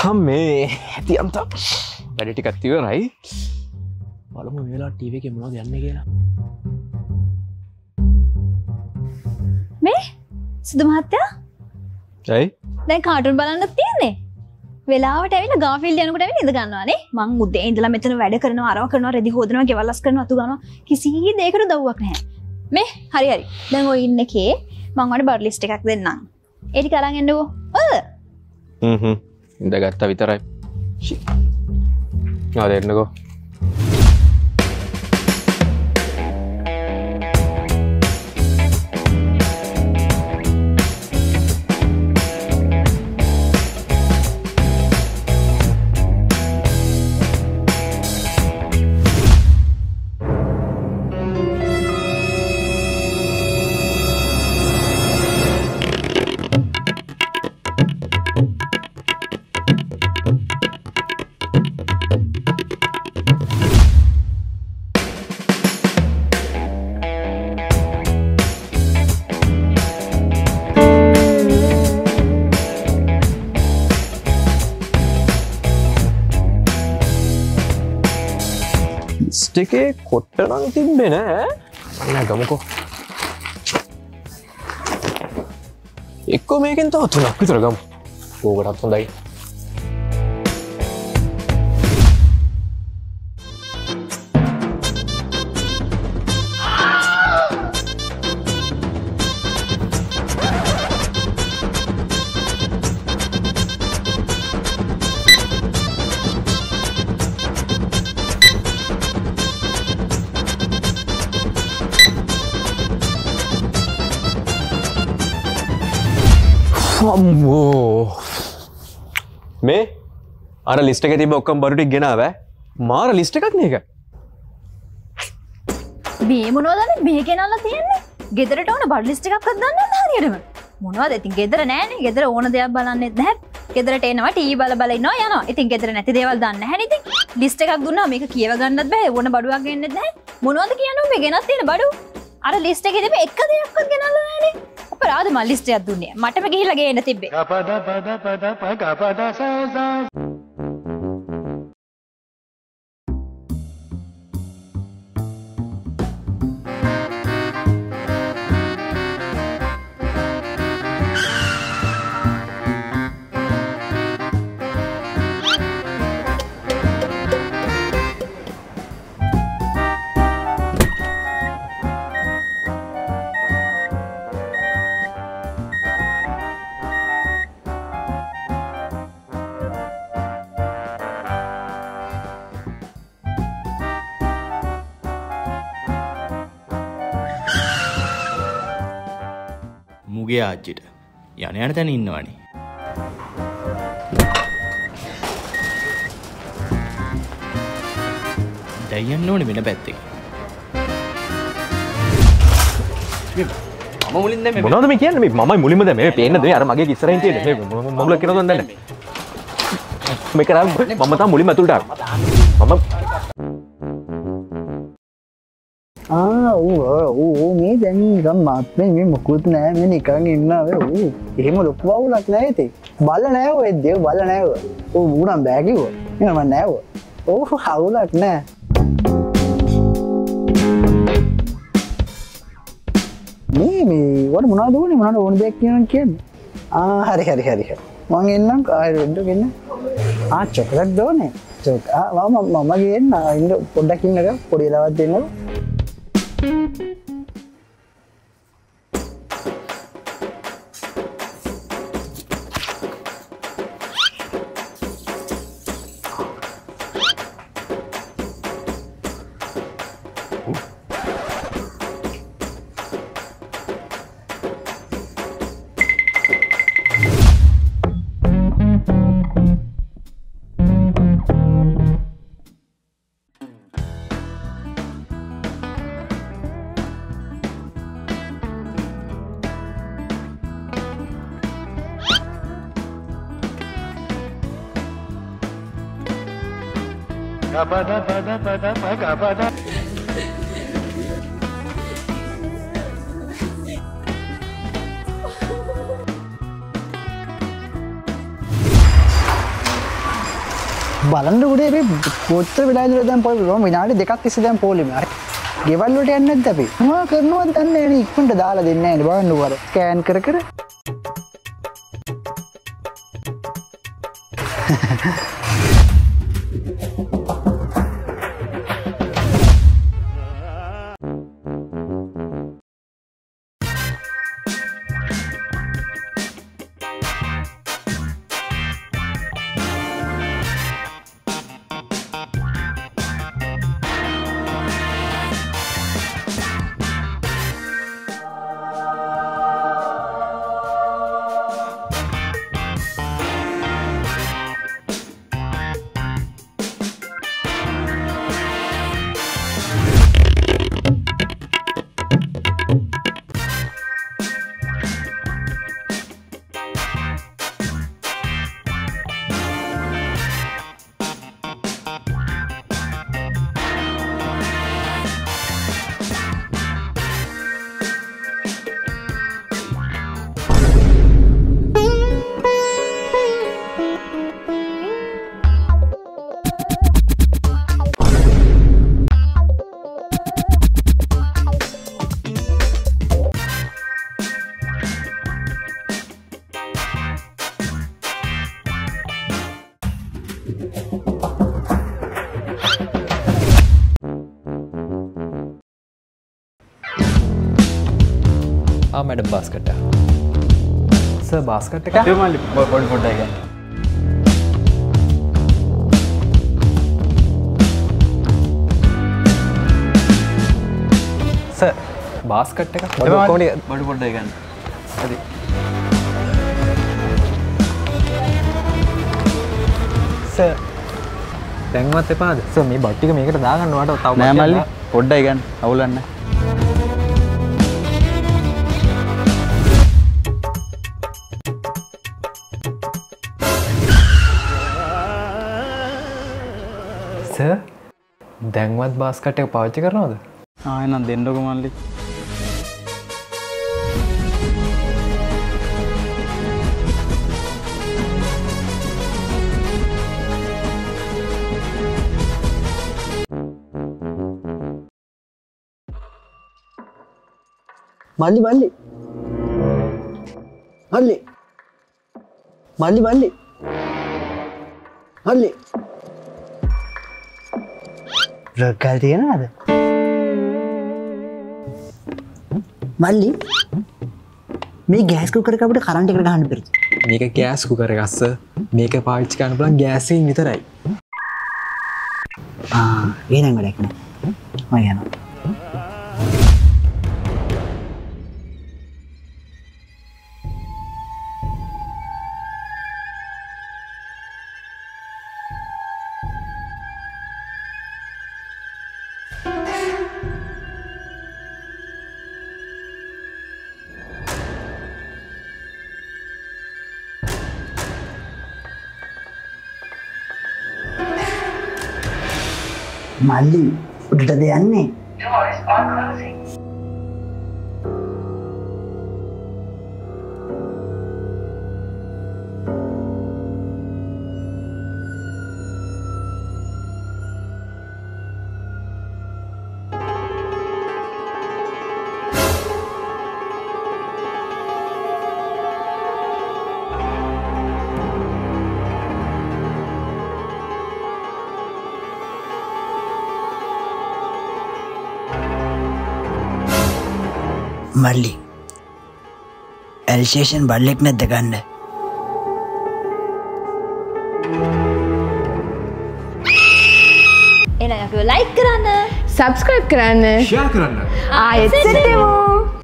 හම් මේ ඇති අම්ත වැඩ ටිකත්තිව රයි බලමු වෙලා ටීව එක මොනද යන්න කියලා. මේ සුදු මහත්තයා? ජයි දැන් කාටුන් බලන්න තියන්නේ. වෙලාවට ඇවිල ගාෆිල් යනකට ඉඳ ගන්නවානේ මං උදේ ඉඳලා මෙතන වැඩ කරන අරව කරන රෙදි හෝදනවා ගෙවල්ලස් කරන අතු ගන්නවා. කිසි දෙයකට දව්වක් නැහැ. මේ හරි හරි. දැන් ඔය ඉන්න එකේ මං වඩ බර් ලිස්ට් එකක් දෙන්නම්. ඒටි කරන් එන්නකෝ ඔය. ඉඳ ගත්තා විතරයි. අදෙන්නකෝ ලිස්ට එකේ කොට්ටනං තිබ්බෙ නෑ. අන්න ගමකෝ. එක්කෝ මේකෙන් තව තුනක් විතර ගම්. ඕකටත් හොඳයි. අම්මෝ. මේ? අර ලිස්ට එක තිබ ඔක්කම් බරුටික් ගෙනාව. මාර ලිස්ට එකක් නක මේ මොනවදන මේ කෙනල්ල තියන්නේ? ගෙදරට ඕන බඩ් ලිස්ට එකක් දන්න හරියටම? මොනවද? ඉතින් ගෙදර නෑන. ගෙදර ඕන දෙයක් බලන්න දැ ගෙදරට එනවා ටී බල බල න්න යන ඉතින් ගෙදර නැති දේවල් දන්න හැනිති ලිස්ට එකක් දුන්න මේක කියව ගන්නත් බෑ. ඕන බඩුවක් ගන්න දැ මොනවද කියනු මේ ගෙනත් තියෙන බඩු. අර ලිස්ට එක තිබ එක දෙයක්ත් ගෙනල්ල නෑනේ අපරාධ මල් ලිස්ටයක් දුන්නේ. මටම ගිහිලගේ එන්න තිබේ මුගේ ආච්චිට. යන යන තැන ඉන්නවනේ. දැයන්න ඕන වෙන පැත්තක මොනද මේ කියන්න? මේ මයි මුලින්ම මේ පේනද අර මගේ කිස්සරහින් තියෙන මොල කෙනද දන්න මේ කර මම තා මුලින් ඇතුළට මම ඕ මේ දැන් ගම් මාත්මේ මේ මොකුත් නෑ මේ නිකං ඉන්නාව ඌ එහෙම ලොක්වවුලක් නෑති බල නෑව එදව බල නෑව ඕ ඌනම් බෑකිව එම නෑව ඕහ හවුලක් නෑ. මේ මේ වට මොනාදවන මනට ඕන දෙයක් කියන කියන්න? හරි හරි හරි මං එන්නම් කාය වෙඩ්ඩ ගන්න ආ චොකලක් දෝනේ චොක මම මමගේ එන්න. ඉන්න පොඩ්ඩකින්නක පොඩි ලවත් දෙන්නවා Oof. గబద బద బద గబద බලන්න ගුඩේ පොත්‍ර විලාදුර දැන් පොල් රෝම විනාඩි දෙකක් ඉස්සේ දැන් පොලිම අර ගෙවල්ලට යන්නත් අපි? මොනවා කරනවද දන්නේ නැහැ ඉක්මනට දාලා දෙන්නේ නැහැ බලන්න උවර. ස්කෑන් කර කර. මැඩම් බාස්කට ස බාස්කට මල්ලි පොඩ් ස බාස්කට් එක කොඩි බඩු පොඩ්ඩයි ගන්න. ඇති දැන්වත් එපාද? ස මේ බට්ටික මේකට දාගන්නවට තව නෑමල්ලි පොඩ්ඩයි ගන්න. අවුලන්න. ස දැන්වත් බාස්කට එක පාච්චි කරනවද? ආයනම් දෙන්නක මල්ලි මල්ලි මල්ලි මල්ලි මල්ලි මල්ලි මල්ලි රොක්කල් තියෙනවාද මල්ලි මේ ගෑස් කුකර් එක අපිට කරන්ට් එකට ගහන්න බැරිද මේක ගෑස් කුකර ගස්ස මේක පාවිච්චි කරන්න පුලන් ගෑසින් විතරයි ආ එහෙනම් වැඩක් මල්ලි උඩටද යන්නේ. මල්ලි. ඇල්ශේෂන් බල්ලෙක් නැද්ද ගන්න? එන ලයික් කරන්න. සබස්ක්‍රයිබ් කරන්න. ෂයා කරන්න. ආයෙත් සෙටමු